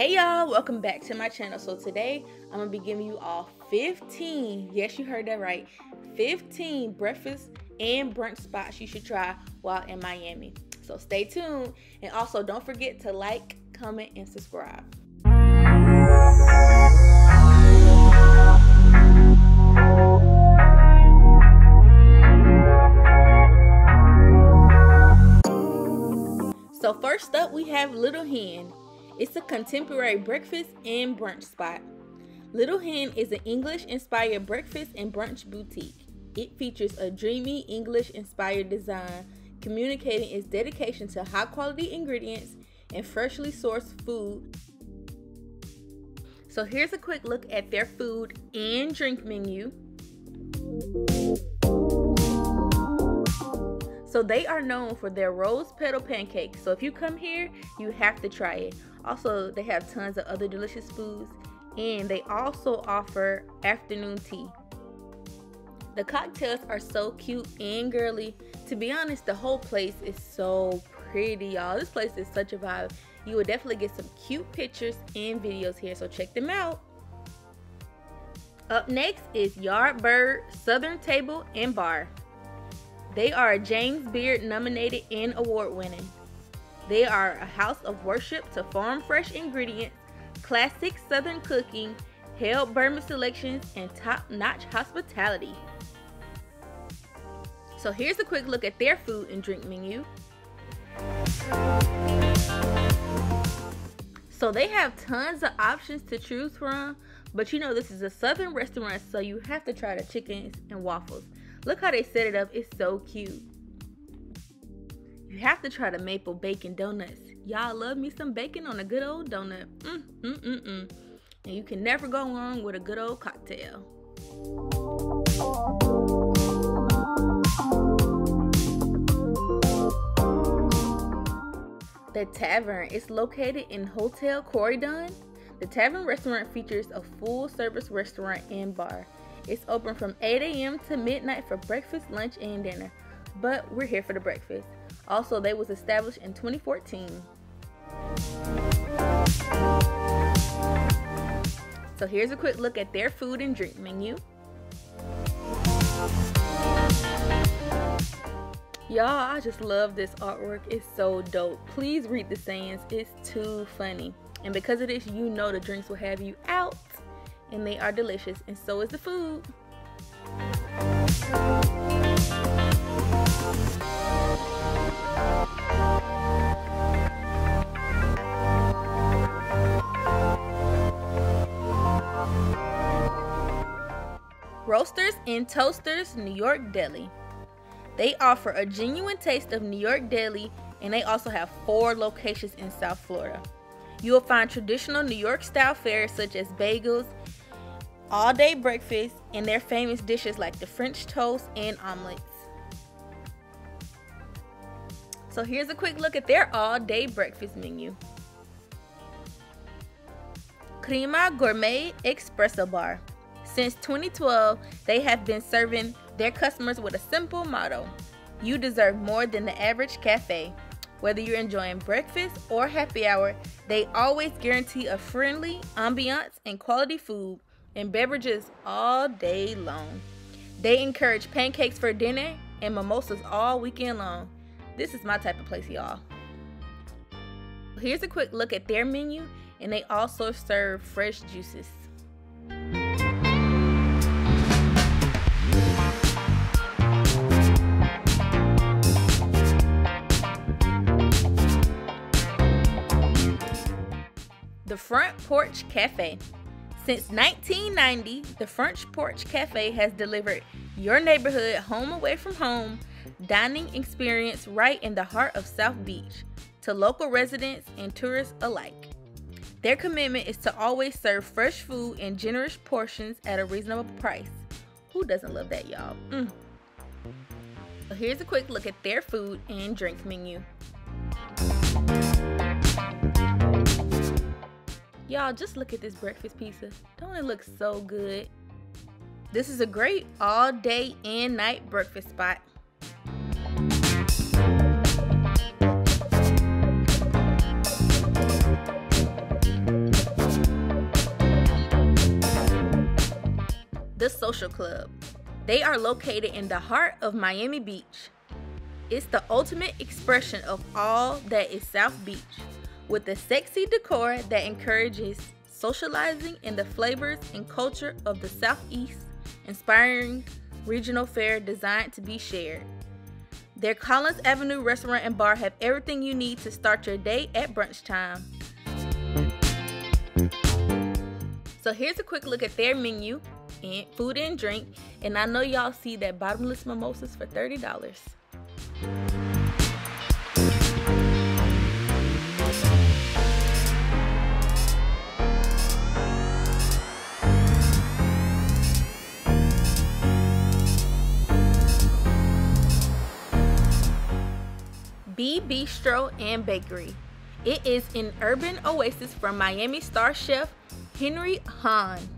Hey y'all, welcome back to my channel. So today I'm gonna be giving you all 15, yes you heard that right, 15 breakfast and brunch spots you should try while in Miami. So stay tuned and also don't forget to like, comment, and subscribe. So first up we have Little Hen. It's a contemporary breakfast and brunch spot. Little Hen is an English inspired breakfast and brunch boutique. It features a dreamy English inspired design, communicating its dedication to high quality ingredients and freshly sourced food. So here's a quick look at their food and drink menu. So they are known for their rose petal pancakes. So if you come here, you have to try it. Also, they have tons of other delicious foods and they also offer afternoon tea. The cocktails are so cute and girly. To be honest, the whole place is so pretty, y'all. This place is such a vibe. You will definitely get some cute pictures and videos here, so check them out. Up next is Yardbird Southern Table and Bar. They are James Beard nominated and award winning. They are a house of worship to farm fresh ingredients, classic southern cooking, held bourbon selections, and top notch hospitality. So here's a quick look at their food and drink menu. So they have tons of options to choose from, but you know this is a southern restaurant, so you have to try the chickens and waffles. Look how they set it up. It's so cute. You have to try the maple bacon donuts. Y'all love me some bacon on a good old donut. Mm, mm, mm, mm. And you can never go wrong with a good old cocktail. The Tavern is located in Hotel Croydon. The Tavern restaurant features a full service restaurant and bar. It's open from 8 a.m. to midnight for breakfast, lunch, and dinner. But we're here for the breakfast. Also, they was established in 2014. So here's a quick look at their food and drink menu. Y'all, I just love this artwork. It's so dope. Please read the sayings. It's too funny. And because of this, you know the drinks will have you out and they are delicious and so is the food. Roasters and Toasters New York Deli. They offer a genuine taste of New York deli and they also have four locations in South Florida. You will find traditional New York style fare such as bagels, all day breakfast, and their famous dishes like the French toast and omelets. So here's a quick look at their all day breakfast menu. Crema Gourmet Espresso Bar. Since 2012, they have been serving their customers with a simple motto You deserve more than the average cafe. Whether you're enjoying breakfast or happy hour, they always guarantee a friendly ambiance and quality food and beverages all day long. They encourage pancakes for dinner and mimosas all weekend long. This is my type of place, y'all. Here's a quick look at their menu, and they also serve fresh juices. Front Porch Cafe. Since 1990, the Front Porch Cafe has delivered your neighborhood home away from home dining experience right in the heart of South Beach to local residents and tourists alike. Their commitment is to always serve fresh food in generous portions at a reasonable price. Who doesn't love that, y'all? Mm. So here's a quick look at their food and drink menu. Y'all, just look at this breakfast pizza. Don't it look so good? This is a great all day and night breakfast spot. The Social Club. They are located in the heart of Miami Beach. It's the ultimate expression of all that is South Beach with the sexy decor that encourages socializing in the flavors and culture of the Southeast, inspiring regional fare designed to be shared. Their Collins Avenue restaurant and bar have everything you need to start your day at brunch time. So here's a quick look at their menu and food and drink. And I know y'all see that bottomless mimosas for $30. B Bistro and Bakery. It is an urban oasis from Miami star chef Henry Hane.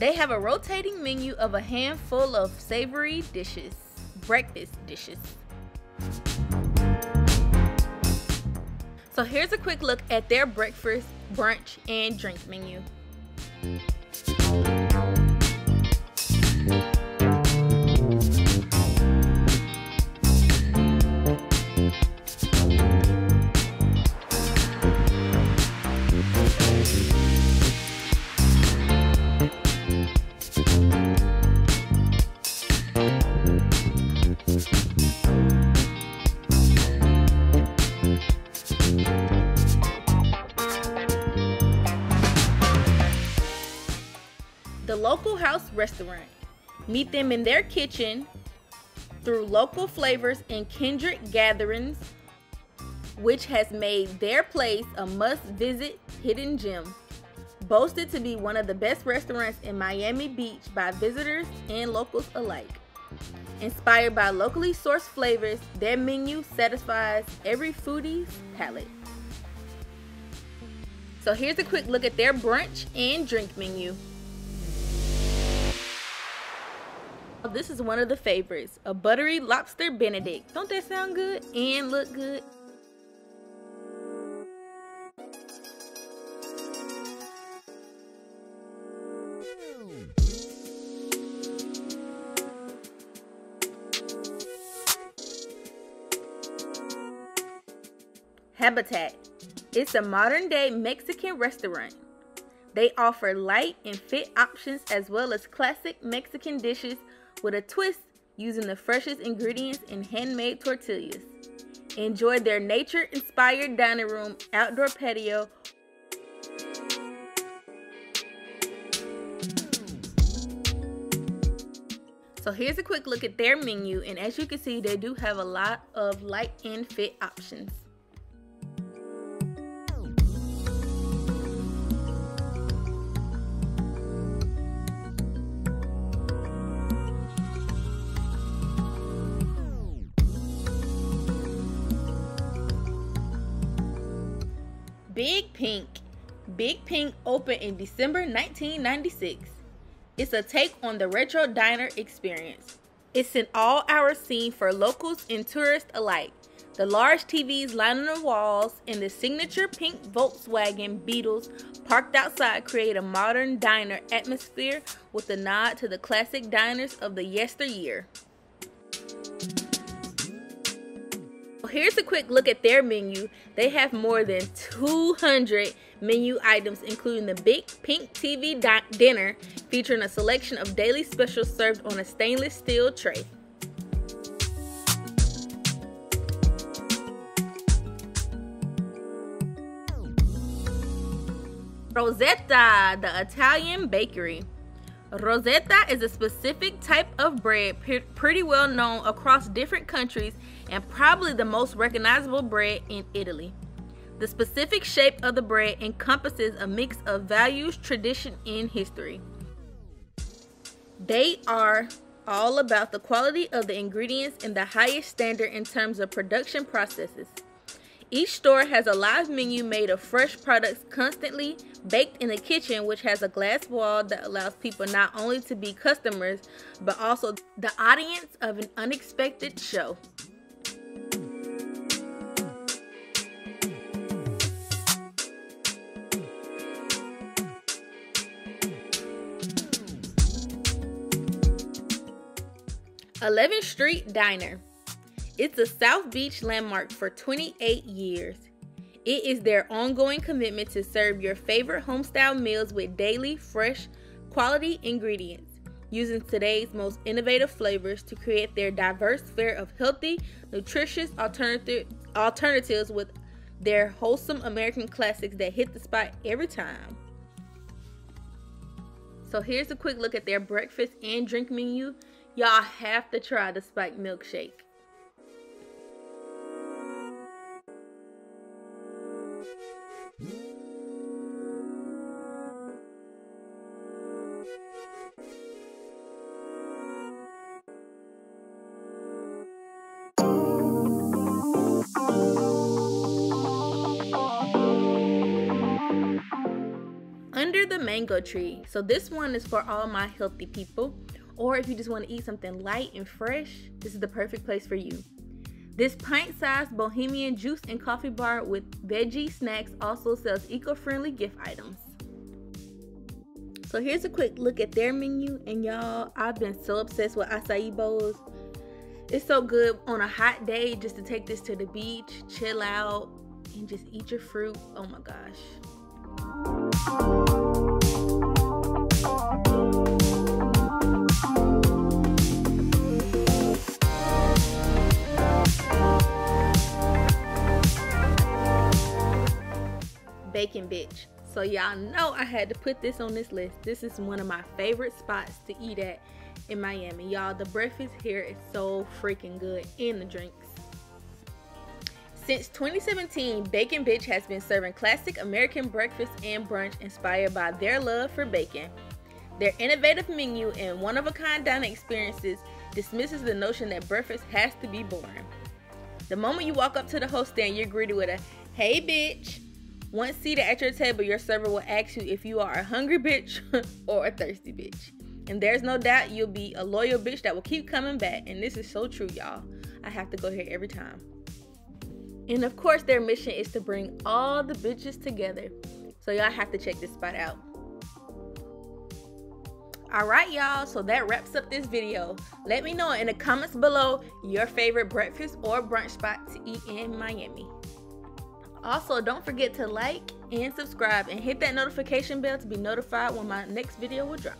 They have a rotating menu of a handful of savory dishes, breakfast dishes. So here's a quick look at their breakfast, brunch, and drink menu. Restaurant. Meet them in their kitchen through local flavors and kindred gatherings, which has made their place a must visit hidden gem. Boasted to be one of the best restaurants in Miami Beach by visitors and locals alike. Inspired by locally sourced flavors, their menu satisfies every foodie's palate. So here's a quick look at their brunch and drink menu. This is one of the favorites, a buttery lobster benedict. Don't that sound good and look good? Habitat. It's a modern day Mexican restaurant. They offer light and fit options as well as classic Mexican dishes with a twist using the freshest ingredients and handmade tortillas. Enjoy their nature inspired dining room, outdoor patio, So here's a quick look at their menu and as you can see they do have a lot of light and fit options. Big Pink. Big Pink opened in December 1996. It's a take on the retro diner experience. It's an all hour scene for locals and tourists alike. The large TVs lining the walls and the signature pink Volkswagen Beetles parked outside create a modern diner atmosphere with a nod to the classic diners of the yesteryear. Here's a quick look at their menu. They have more than 200 menu items, including the Big Pink TV dinner, featuring a selection of daily specials served on a stainless steel tray. Rosetta, the Italian bakery. Rosetta is a specific type of bread pretty well known across different countries and probably the most recognizable bread in Italy. The specific shape of the bread encompasses a mix of values, tradition, and history. They are all about the quality of the ingredients and the highest standard in terms of production processes. Each store has a live menu made of fresh products constantly baked in a kitchen which has a glass wall that allows people not only to be customers but also the audience of an unexpected show. Eleventh Street Diner it's a South Beach landmark for 28 years. It is their ongoing commitment to serve your favorite homestyle meals with daily, fresh, quality ingredients, using today's most innovative flavors to create their diverse fare of healthy, nutritious alternative, alternatives with their wholesome American classics that hit the spot every time. So here's a quick look at their breakfast and drink menu. Y'all have to try the spiked milkshake. Under the mango tree. So this one is for all my healthy people. Or if you just want to eat something light and fresh, this is the perfect place for you. This pint-sized bohemian juice and coffee bar with veggie snacks also sells eco-friendly gift items. So here's a quick look at their menu and y'all, I've been so obsessed with acai bowls. It's so good on a hot day just to take this to the beach, chill out, and just eat your fruit. Oh my gosh. Bitch. So y'all know I had to put this on this list. This is one of my favorite spots to eat at in Miami. Y'all, the breakfast here is so freaking good and the drinks. Since 2017, Bacon Bitch has been serving classic American breakfast and brunch inspired by their love for bacon. Their innovative menu and one of a kind dining experiences dismisses the notion that breakfast has to be boring. The moment you walk up to the host stand, you're greeted with a hey bitch. Once seated at your table, your server will ask you if you are a hungry bitch or a thirsty bitch. And there's no doubt you'll be a loyal bitch that will keep coming back. And this is so true, y'all. I have to go here every time. And of course, their mission is to bring all the bitches together. So y'all have to check this spot out. Alright y'all, so that wraps up this video. Let me know in the comments below your favorite breakfast or brunch spot to eat in Miami. Also, don't forget to like and subscribe and hit that notification bell to be notified when my next video will drop.